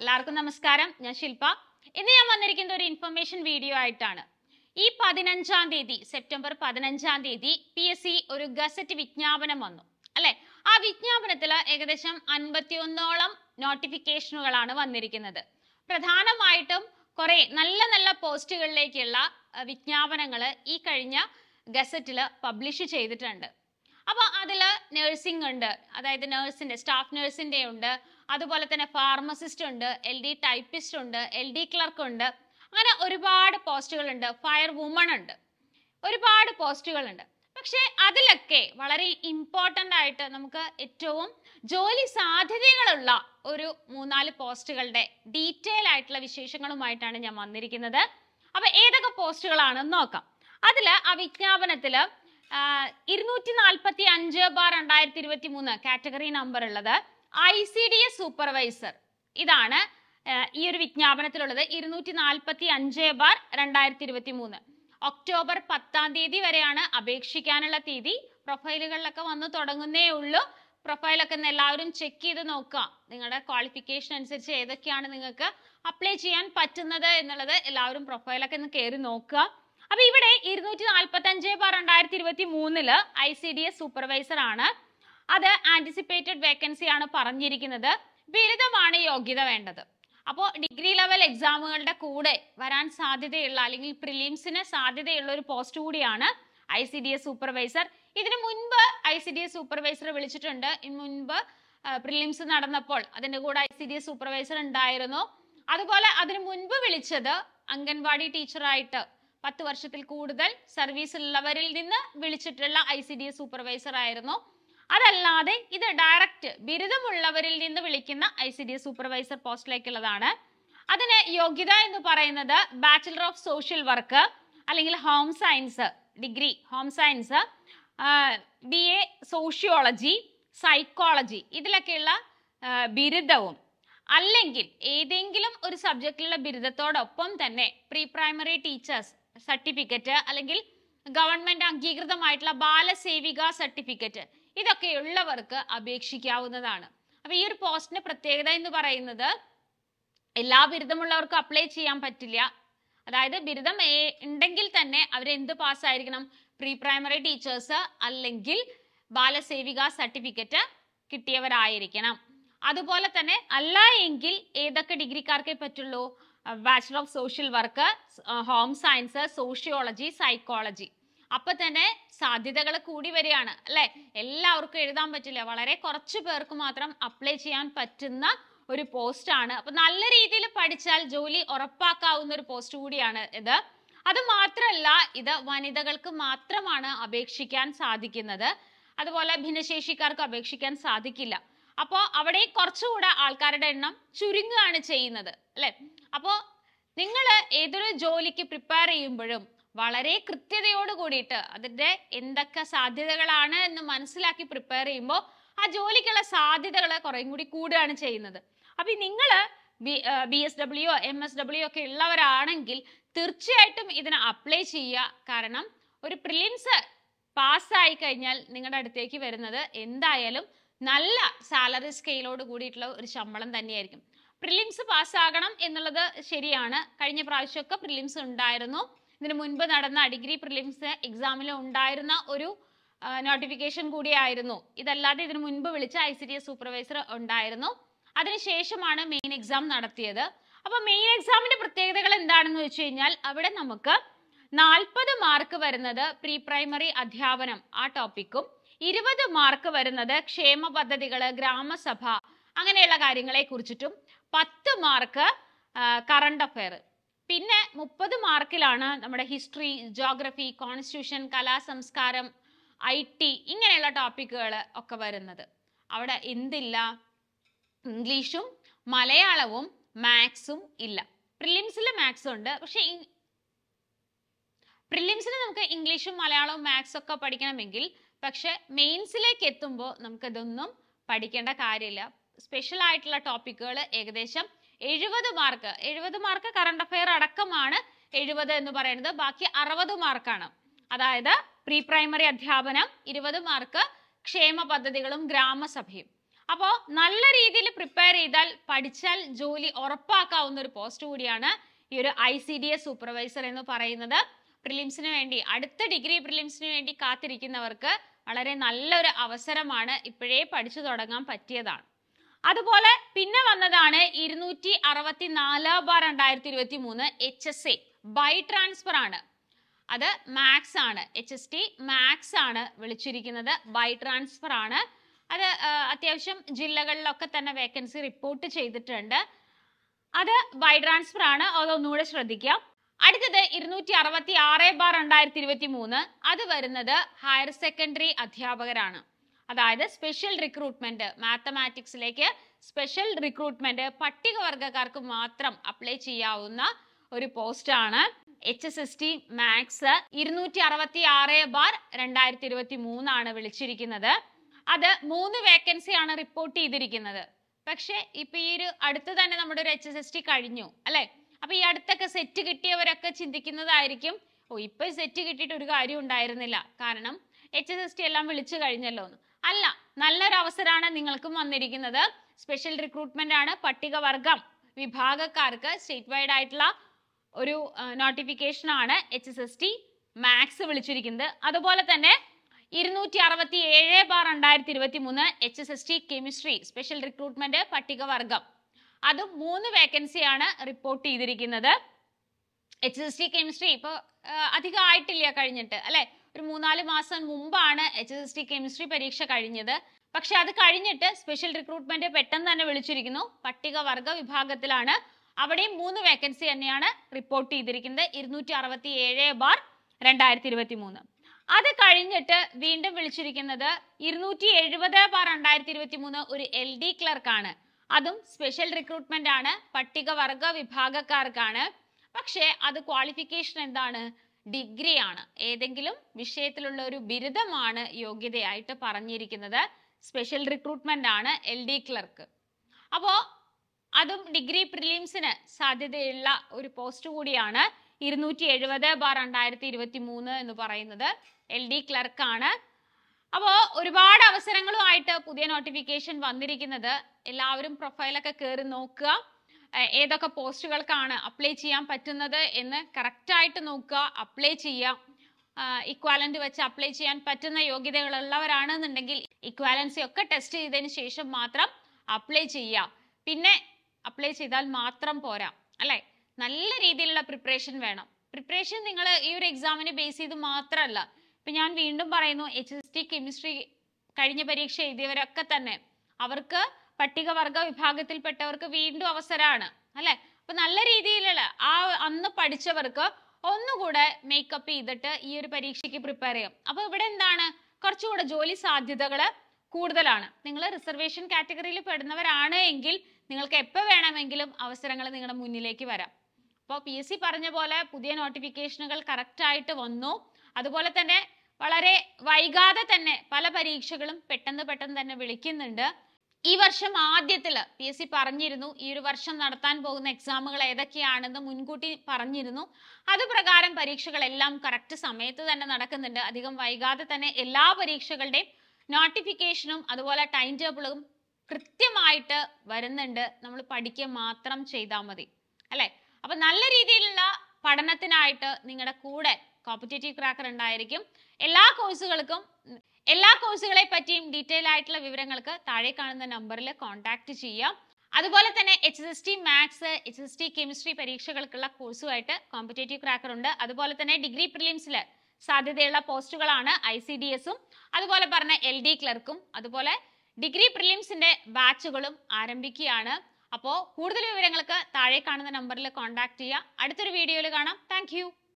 എല്ലാവർക്കും നമസ്കാരം. ഞാൻ ശില്പ ഇന്ന് ഞാൻ വന്നിരിക്കുന്ന ഒരു ഇൻഫർമേഷൻ വീഡിയോ ആയിട്ടാണ്. ഈ പതിനഞ്ചാം തീയതി സെപ്റ്റംബർ പതിനഞ്ചാം തീയതി പി എസ് സി ഒരു ഗസറ്റ് വിജ്ഞാപനം വന്നു. അല്ലെ? ആ വിജ്ഞാപനത്തിൽ ഏകദേശം അൻപത്തിയൊന്നോളം നോട്ടിഫിക്കേഷനുകളാണ് വന്നിരിക്കുന്നത്. പ്രധാനമായിട്ടും കുറെ നല്ല നല്ല പോസ്റ്റുകളിലേക്കുള്ള വിജ്ഞാപനങ്ങൾ ഈ കഴിഞ്ഞ ഗസറ്റിൽ പബ്ലിഷ് ചെയ്തിട്ടുണ്ട്. അപ്പോൾ അതിൽ നഴ്സിംഗ് ഉണ്ട്. അതായത് നഴ്സിന്റെ സ്റ്റാഫ് നഴ്സിന്റെ ഉണ്ട്. അതുപോലെ തന്നെ ഫാർമസിസ്റ്റ് ഉണ്ട് എൽ ഡി ടൈപ്പിസ്റ്റ് ഉണ്ട് എൽ ഡി ക്ലർക്ക് ഉണ്ട്. അങ്ങനെ ഒരുപാട് പോസ്റ്റുകളുണ്ട്. ഫയർ വുമൺ ഉണ്ട്. ഒരുപാട് പോസ്റ്റുകളുണ്ട്. പക്ഷേ അതിലൊക്കെ വളരെ ഇമ്പോർട്ടന്റ് ആയിട്ട് നമുക്ക് ഏറ്റവും ജോലി സാധ്യതകളുള്ള ഒരു മൂന്നാൽ പോസ്റ്റുകളുടെ ഡീറ്റെയിൽ ആയിട്ടുള്ള വിശേഷങ്ങളുമായിട്ടാണ് ഞാൻ വന്നിരിക്കുന്നത്. അപ്പോൾ ഏതൊക്കെ പോസ്റ്റുകളാണെന്ന് നോക്കാം. അതിൽ ആ വിജ്ഞാപനത്തിൽ ഇരുന്നൂറ്റി നാൽപ്പത്തി അഞ്ച് ബാർ രണ്ടായിരത്തി ഇരുപത്തി മൂന്ന് കാറ്റഗറി നമ്പർ ഉള്ളത്. I C D S supervisor ഇതാണ് ഈ ഒരു വിജ്ഞാപനത്തിലുള്ളത്. ഇരുന്നൂറ്റി നാൽപ്പത്തി അഞ്ച് ബാർ രണ്ടായിരത്തി ഇരുപത്തി മൂന്ന് ഒക്ടോബർ പത്താം തീയതി വരെയാണ് അപേക്ഷിക്കാനുള്ള തീയതി. പ്രൊഫൈലുകളിലൊക്കെ വന്ന് തുടങ്ങുന്നേ ഉള്ളൂ. പ്രൊഫൈലൊക്കെ ഒന്ന് എല്ലാവരും ചെക്ക് ചെയ്ത് നോക്കുക. നിങ്ങളുടെ ക്വാളിഫിക്കേഷൻ അനുസരിച്ച് ഏതൊക്കെയാണ് നിങ്ങൾക്ക് അപ്ലൈ ചെയ്യാൻ പറ്റുന്നത് എന്നുള്ളത് എല്ലാവരും പ്രൊഫൈലൊക്കെ ഒന്ന് കയറി നോക്കുക. അപ്പൊ ഇവിടെ ഇരുന്നൂറ്റി നാൽപ്പത്തി അഞ്ച് ബാർ രണ്ടായിരത്തി ഇരുപത്തി മൂന്നിൽ I C D S supervisor ആണ്. അത് ആന്റിസിപ്പേറ്റഡ് വേക്കൻസി ആണ് പറഞ്ഞിരിക്കുന്നത്. ബിരുദമാണ് യോഗ്യത വേണ്ടത്. അപ്പോൾ ഡിഗ്രി ലെവൽ എക്സാമുകളുടെ കൂടെ വരാൻ സാധ്യതയുള്ള അല്ലെങ്കിൽ പ്രിലിംസിന് സാധ്യതയുള്ള ഒരു പോസ്റ്റ് കൂടിയാണ് I C D S supervisor ഇതിനു മുൻപ് I C D S supervisor വിളിച്ചിട്ടുണ്ട്. മുൻപ് പ്രിലിംസ് നടന്നപ്പോൾ അതിന്റെ കൂടെ I C D S supervisor ഉണ്ടായിരുന്നു. അതുപോലെ അതിനു മുൻപ് വിളിച്ചത് അംഗൻവാടി ടീച്ചറായിട്ട് പത്ത് വർഷത്തിൽ കൂടുതൽ സർവീസ് സർവീസിലുള്ളവരിൽ നിന്ന് വിളിച്ചിട്ടുള്ള I C D S supervisor ആയിരുന്നു. അതല്ലാതെ ഇത് ഡയറക്റ്റ് ബിരുദമുള്ളവരിൽ നിന്ന് വിളിക്കുന്ന I C D S supervisor പോസ്റ്റിലേക്കുള്ളതാണ് അതിന് യോഗ്യത എന്ന് പറയുന്നത് ബാച്ചിലർ ഓഫ് സോഷ്യൽ വർക്ക് അല്ലെങ്കിൽ home science degree home science B A sociology psychology ഇതിലൊക്കെയുള്ള ബിരുദവും. അല്ലെങ്കിൽ ഏതെങ്കിലും ഒരു സബ്ജക്റ്റിലുള്ള ബിരുദത്തോടൊപ്പം തന്നെ പ്രീ പ്രൈമറി ടീച്ചേഴ്സ് സർട്ടിഫിക്കറ്റ് അല്ലെങ്കിൽ ഗവൺമെന്റ് അംഗീകൃതമായിട്ടുള്ള ബാലസേവിക സർട്ടിഫിക്കറ്റ് ഇതൊക്കെ ഉള്ളവർക്ക് അപേക്ഷിക്കാവുന്നതാണ്. അപ്പൊ ഈ ഒരു പോസ്റ്റിന്റെ പ്രത്യേകത എന്ന് പറയുന്നത് എല്ലാ ബിരുദമുള്ളവർക്കും അപ്ലൈ ചെയ്യാൻ പറ്റില്ല. അതായത് ബിരുദം ഉണ്ടെങ്കിൽ തന്നെ അവർ എന്ത് പാസ്സായിരിക്കണം? പ്രീ പ്രൈമറി ടീച്ചേഴ്സ് അല്ലെങ്കിൽ ബാലസേവിക സർട്ടിഫിക്കറ്റ് കിട്ടിയവരായിരിക്കണം. അതുപോലെ തന്നെ അല്ല എങ്കിൽ ഏതൊക്കെ ഡിഗ്രിക്കാർക്കേ പറ്റുള്ളൂ? Bachelor of social work home science sociology psychology. അപ്പൊ തന്നെ സാധ്യതകൾ കൂടി വരികയാണ് അല്ലെ? എല്ലാവർക്കും എഴുതാൻ പറ്റില്ല. വളരെ കുറച്ച് പേർക്ക് മാത്രം അപ്ലൈ ചെയ്യാൻ പറ്റുന്ന ഒരു പോസ്റ്റ് ആണ്. അപ്പൊ നല്ല രീതിയിൽ പഠിച്ചാൽ ജോലി ഉറപ്പാക്കാവുന്ന ഒരു പോസ്റ്റ് കൂടിയാണ് ഇത്. അത് മാത്രമല്ല ഇത് വനിതകൾക്ക് മാത്രമാണ് അപേക്ഷിക്കാൻ സാധിക്കുന്നത്. അതുപോലെ ഭിന്നശേഷിക്കാർക്ക് അപേക്ഷിക്കാൻ സാധിക്കില്ല. അപ്പോൾ അവിടെ കുറച്ചുകൂടെ ആൾക്കാരുടെ എണ്ണം ചുരുങ്ങുകയാണ് ചെയ്യുന്നത് അല്ലെ? അപ്പോൾ നിങ്ങൾ ഏതൊരു ജോലിക്ക് പ്രിപ്പയർ ചെയ്യുമ്പോഴും വളരെ കൃത്യതയോട് കൂടിയിട്ട് അതിന്റെ എന്തൊക്കെ സാധ്യതകളാണ് എന്ന് മനസ്സിലാക്കി പ്രിപ്പയർ ചെയ്യുമ്പോൾ ആ ജോലിക്കുള്ള സാധ്യതകൾ കുറേ കൂടി കൂടുകയാണ് ചെയ്യുന്നത്. അപ്പൊ നിങ്ങൾ B S W M S W ഒക്കെ ഉള്ളവരാണെങ്കിൽ തീർച്ചയായിട്ടും ഇതിന് അപ്ലൈ ചെയ്യുക. കാരണം ഒരു പ്രിലിംസ് പാസ്സായി കഴിഞ്ഞാൽ നിങ്ങളുടെ അടുത്തേക്ക് വരുന്നത് എന്തായാലും നല്ല സാലറി സ്കെയിലോട് കൂടിയിട്ടുള്ള ഒരു ശമ്പളം തന്നെയായിരിക്കും. പ്രിലിംസ് പാസ്സാകണം എന്നുള്ളത് ശരിയാണ്. കഴിഞ്ഞ പ്രാവശ്യമൊക്കെ പ്രിലിംസ് ഉണ്ടായിരുന്നു. ഇതിനു മുൻപ് നടന്ന ഡിഗ്രി പ്രിലിംസ് എക്സാമിൽ ഉണ്ടായിരുന്ന ഒരു നോട്ടിഫിക്കേഷൻ കൂടിയായിരുന്നു. ഇതല്ലാതെ ഇതിനു മുൻപ് വിളിച്ച I C D S supervisor ഉണ്ടായിരുന്നു. അതിനുശേഷമാണ് മെയിൻ എക്സാം നടത്തിയത്. അപ്പോൾ മെയിൻ എക്സാമിന്റെ പ്രത്യേകതകൾ എന്താണെന്ന് വെച്ച് കഴിഞ്ഞാൽ അവിടെ നമുക്ക് നാൽപ്പത് മാർക്ക് വരുന്നത് പ്രീ പ്രൈമറി അധ്യാപനം ആ ടോപ്പിക്കും ഇരുപത് മാർക്ക് വരുന്നത് ക്ഷേമ പദ്ധതികൾ ഗ്രാമസഭ അങ്ങനെയുള്ള കാര്യങ്ങളെ കുറിച്ചിട്ടും പത്ത് മാർക്ക് കറണ്ട് അഫയർ പിന്നെ മുപ്പത് മാർക്കിലാണ് നമ്മുടെ ഹിസ്റ്ററി ജോഗ്രഫി കോൺസ്റ്റിറ്റ്യൂഷൻ കലാസംസ്കാരം ഐ ടി ഇങ്ങനെയുള്ള ടോപ്പിക്കുകൾ ഒക്കെ വരുന്നത്. അവിടെ എന്തില്ല? ഇംഗ്ലീഷും മലയാളവും മാത്സും ഇല്ല. പ്രിലിംസിൽ മാത്സ് ഉണ്ട്. പക്ഷെ പ്രിലിംസിൽ നമുക്ക് ഇംഗ്ലീഷും മലയാളവും മാത്സും ഒക്കെ പഠിക്കണമെങ്കിൽ പക്ഷെ മെയിൻസിലേക്ക് എത്തുമ്പോൾ നമുക്കിതൊന്നും പഠിക്കേണ്ട കാര്യമില്ല. സ്പെഷ്യൽ ആയിട്ടുള്ള ടോപ്പിക്കുകൾ ഏകദേശം എഴുപത് മാർക്ക് എഴുപത് മാർക്ക് കറണ്ട് അഫയർ അടക്കമാണ് എഴുപത് എന്ന് പറയുന്നത്. ബാക്കി അറുപത് മാർക്കാണ് അതായത് പ്രീ പ്രൈമറി അധ്യാപനം ഇരുപത് മാർക്ക് ക്ഷേമ പദ്ധതികളും ഗ്രാമസഭയും. അപ്പോൾ നല്ല രീതിയിൽ പ്രിപ്പയർ ചെയ്താൽ പഠിച്ചാൽ ജോലി ഉറപ്പാക്കാവുന്ന ഒരു പോസ്റ്റ് കൂടിയാണ് ഈ ഒരു I C D S supervisor എന്ന് പറയുന്നത്. പ്രിലിംസിന് വേണ്ടി അടുത്ത ഡിഗ്രി പ്രിലിംസിന് വേണ്ടി കാത്തിരിക്കുന്നവർക്ക് വളരെ നല്ലൊരു അവസരമാണ് ഇപ്പോഴേ പഠിച്ചു തുടങ്ങാൻ പറ്റിയതാണ്. അതുപോലെ പിന്നെ വന്നതാണ് ഇരുന്നൂറ്റി അറുപത്തി നാല് ബാർ രണ്ടായിരത്തി ഇരുപത്തി മൂന്ന് H S A by transfer ആണ്. അത് മാക്സ് ആണ്. എച്ച് എസ് ടി മാക്സ് ആണ് വിളിച്ചിരിക്കുന്നത്. ബൈ ട്രാൻസ്ഫർ ആണ്. അത് അത്യാവശ്യം ജില്ലകളിലൊക്കെ തന്നെ വേക്കൻസി റിപ്പോർട്ട് ചെയ്തിട്ടുണ്ട്. അത് ബൈ ട്രാൻസ്ഫർ ആണ്. അതൊന്നുകൂടെ ശ്രദ്ധിക്കാം. അടുത്തത് ഇരുന്നൂറ്റി അറുപത്തി ആറ് ബാർ രണ്ടായിരത്തി ഇരുപത്തി മൂന്ന് അത് വരുന്നത് ഹയർ സെക്കൻഡറി അധ്യാപകരാണ്. അതായത് സ്പെഷ്യൽ റിക്രൂട്ട്മെന്റ് മാത്തമാറ്റിക്സിലേക്ക് സ്പെഷ്യൽ റിക്രൂട്ട്മെന്റ് പട്ടികവർഗക്കാർക്ക് മാത്രം അപ്ലൈ ചെയ്യാവുന്ന ഒരു പോസ്റ്റ് ആണ്. H S S T maths ഇരുന്നൂറ്റി അറുപത്തി ആറ് ബാർ രണ്ടായിരത്തി ഇരുപത്തി മൂന്നാണ് വിളിച്ചിരിക്കുന്നത്. അത് മൂന്ന് വേക്കൻസി ആണ് റിപ്പോർട്ട് ചെയ്തിരിക്കുന്നത്. പക്ഷെ ഇപ്പൊ ഈ ഒരു അടുത്ത് തന്നെ നമ്മുടെ ഒരു എച്ച് എസ് എസ് ടി കഴിഞ്ഞു അല്ലെ? അപ്പൊ ഈ അടുത്തൊക്കെ സെറ്റ് കിട്ടിയവരൊക്കെ ചിന്തിക്കുന്നതായിരിക്കും ഓ ഇപ്പൊ സെറ്റ് കിട്ടിയിട്ട് ഒരു കാര്യം ഉണ്ടായിരുന്നില്ല. കാരണം എച്ച് എസ് എസ് ടി എല്ലാം വിളിച്ചു കഴിഞ്ഞല്ലോ എന്ന്. അല്ല നല്ലൊരു അവസരമാണ് നിങ്ങൾക്കും വന്നിരിക്കുന്നത്. സ്പെഷ്യൽ റിക്രൂട്ട്മെന്റ് ആണ് പട്ടികവർഗം വിഭാഗക്കാർക്ക് സ്റ്റേറ്റ് വൈഡ് ആയിട്ടുള്ള ഒരു നോട്ടിഫിക്കേഷൻ ആണ് H S S T maths വിളിച്ചിരിക്കുന്നത്. അതുപോലെ തന്നെ ഇരുന്നൂറ്റി അറുപത്തി ഏഴ് ബാർ രണ്ടായിരത്തി ഇരുപത്തി മൂന്ന് H S S T chemistry special recruitment പട്ടികവർഗം. അതും മൂന്ന് വേക്കൻസി ആണ് റിപ്പോർട്ട് ചെയ്തിരിക്കുന്നത്. എച്ച് എസ് ടി കെമിസ്ട്രി ഇപ്പോൾ അധികം ആയിട്ടില്ല കഴിഞ്ഞിട്ട് അല്ലെ? ഒരു മൂന്നാൽ മാസം മുമ്പാണ് H S S T chemistry പരീക്ഷ കഴിഞ്ഞത്. പക്ഷെ അത് കഴിഞ്ഞിട്ട് സ്പെഷ്യൽ റിക്രൂട്ട്മെന്റ് പെട്ടെന്ന് തന്നെ വിളിച്ചിരിക്കുന്നു. പട്ടിക പട്ടികവർഗ വിഭാഗത്തിലാണ്. അവിടെയും മൂന്ന് വേക്കൻസി തന്നെയാണ് റിപ്പോർട്ട് ചെയ്തിരിക്കുന്നത്. ഇരുന്നൂറ്റി അറുപത്തി ഏഴ് ബാർ രണ്ടായിരത്തി ഇരുപത്തി മൂന്ന് അത് കഴിഞ്ഞിട്ട് വീണ്ടും വിളിച്ചിരിക്കുന്നത് ഇരുന്നൂറ്റി എഴുപത് ബാർ രണ്ടായിരത്തി ഇരുപത്തി മൂന്ന് ഒരു എൽ ഡി ക്ലർക്കാണ് അതും സ്പെഷ്യൽ റിക്രൂട്ട്മെന്റ് ആണ്. പട്ടിക പട്ടികവർഗ വിഭാഗക്കാർക്കാണ്. പക്ഷേ അത് ക്വാളിഫിക്കേഷൻ എന്താണ്? ഡിഗ്രി ആണ് ഏതെങ്കിലും വിഷയത്തിലുള്ള ഒരു ബിരുദമാണ് യോഗ്യതയായിട്ട് പറഞ്ഞിരിക്കുന്നത്. സ്പെഷ്യൽ റിക്രൂട്ട്മെന്റ് ആണ് എൽ ഡി ക്ലർക്ക് അപ്പോൾ അതും ഡിഗ്രി പ്രിലിംസിന് സാധ്യതയുള്ള ഒരു പോസ്റ്റ് കൂടിയാണ് ഇരുന്നൂറ്റി എഴുപത് ബാർ രണ്ടായിരത്തി ഇരുപത്തി മൂന്ന് എന്ന് പറയുന്നത് എൽ ഡി ക്ലർക്കാണ് അപ്പോൾ ഒരുപാട് അവസരങ്ങളുമായിട്ട് പുതിയ നോട്ടിഫിക്കേഷൻ വന്നിരിക്കുന്നത്. എല്ലാവരും പ്രൊഫൈലൊക്കെ കയറി നോക്കുക. ഏതൊക്കെ പോസ്റ്റുകൾക്കാണ് അപ്ലൈ ചെയ്യാൻ പറ്റുന്നത് എന്ന് കറക്റ്റായിട്ട് നോക്കുക അപ്ലൈ ചെയ്യുക. ഇക്വാലന്റ് വെച്ച് അപ്ലൈ ചെയ്യാൻ പറ്റുന്ന യോഗ്യതകളുള്ളവരാണെന്നുണ്ടെങ്കിൽ ഇക്വാലൻസി ഒക്കെ ടെസ്റ്റ് ചെയ്തതിന് ശേഷം മാത്രം അപ്ലൈ ചെയ്യുക. പിന്നെ അപ്ലൈ ചെയ്താൽ മാത്രം പോരാ അല്ലെ? നല്ല രീതിയിലുള്ള പ്രിപ്പറേഷൻ വേണം. പ്രിപ്പറേഷൻ നിങ്ങൾ ഈ ഒരു എക്സാമിനെ ബേസ് ചെയ്ത് മാത്രമല്ല ഇപ്പം ഞാൻ വീണ്ടും പറയുന്നു എച്ച് എസ് ടി കെമിസ്ട്രി കഴിഞ്ഞ പരീക്ഷ എഴുതിയവരൊക്കെ തന്നെ അവർക്ക് പട്ടികവർഗ വിഭാഗത്തിൽപ്പെട്ടവർക്ക് വീണ്ടും അവസരമാണ് അല്ലെ? അപ്പൊ നല്ല രീതിയിലുള്ള ആ അന്ന് പഠിച്ചവർക്ക് ഒന്നുകൂടെ മേക്കപ്പ് ചെയ്തിട്ട് ഈ ഒരു പരീക്ഷയ്ക്ക് പ്രിപ്പയർ ചെയ്യാം. അപ്പൊ ഇവിടെ എന്താണ്? കുറച്ചുകൂടെ ജോലി സാധ്യതകൾ കൂടുതലാണ്. നിങ്ങൾ റിസർവേഷൻ കാറ്റഗറിയിൽ പെടുന്നവരാണ് എങ്കിൽ നിങ്ങൾക്ക് എപ്പോൾ വേണമെങ്കിലും അവസരങ്ങൾ നിങ്ങളുടെ മുന്നിലേക്ക് വരാം. അപ്പോൾ പി എസ് സി പറഞ്ഞ പോലെ പുതിയ നോട്ടിഫിക്കേഷനുകൾ ആയിട്ട് വന്നു. അതുപോലെ തന്നെ വളരെ വൈകാതെ തന്നെ പല പരീക്ഷകളും പെട്ടെന്ന് പെട്ടെന്ന് തന്നെ വിളിക്കുന്നുണ്ട്. ഈ വർഷം ആദ്യത്തിൽ പി എസ് സി പറഞ്ഞിരുന്നു ഈ ഒരു വർഷം നടത്താൻ പോകുന്ന എക്സാമുകൾ ഏതൊക്കെയാണെന്ന് മുൻകൂട്ടി പറഞ്ഞിരുന്നു. അത് പ്രകാരം പരീക്ഷകളെല്ലാം കറക്റ്റ് സമയത്ത് തന്നെ നടക്കുന്നുണ്ട്. അധികം വൈകാതെ തന്നെ എല്ലാ പരീക്ഷകളുടെയും നോട്ടിഫിക്കേഷനും അതുപോലെ ടൈം ടേബിളും കൃത്യമായിട്ട് വരുന്നുണ്ട്. നമ്മൾ പഠിക്കുക മാത്രം ചെയ്താൽ മതി. അല്ലെ? അപ്പൊ നല്ല രീതിയിലുള്ള പഠനത്തിനായിട്ട് നിങ്ങളുടെ കൂടെ കോമ്പറ്റേറ്റീവ് ക്രാക്കർ ഉണ്ടായിരിക്കും. എല്ലാ കോഴ്സുകൾക്കും എല്ലാ കോഴ്സുകളെ പറ്റിയും ഡീറ്റെയിൽ ആയിട്ടുള്ള വിവരങ്ങൾക്ക് താഴെ കാണുന്ന നമ്പറിൽ കോൺടാക്ട് ചെയ്യാം. അതുപോലെ തന്നെ H S T maths H S T chemistry പരീക്ഷകൾക്കുള്ള കോഴ്സുമായിട്ട് കോമ്പറ്റേറ്റീവ് ക്രാക്കർ ഉണ്ട്. അതുപോലെ തന്നെ ഡിഗ്രി പ്രിലിംസിൽ സാധ്യതയുള്ള പോസ്റ്റുകളാണ് ഐ സി ഡി എസും അതുപോലെ പറഞ്ഞ എൽ ഡി ക്ലർക്കും അതുപോലെ ഡിഗ്രി പ്രിലിംസിന്റെ ബാച്ചുകളും ആരംഭിക്കുകയാണ്. അപ്പോൾ കൂടുതൽ വിവരങ്ങൾക്ക് താഴെ കാണുന്ന നമ്പറിൽ കോൺടാക്ട് ചെയ്യുക അടുത്തൊരു വീഡിയോയിൽ കാണാം. താങ്ക്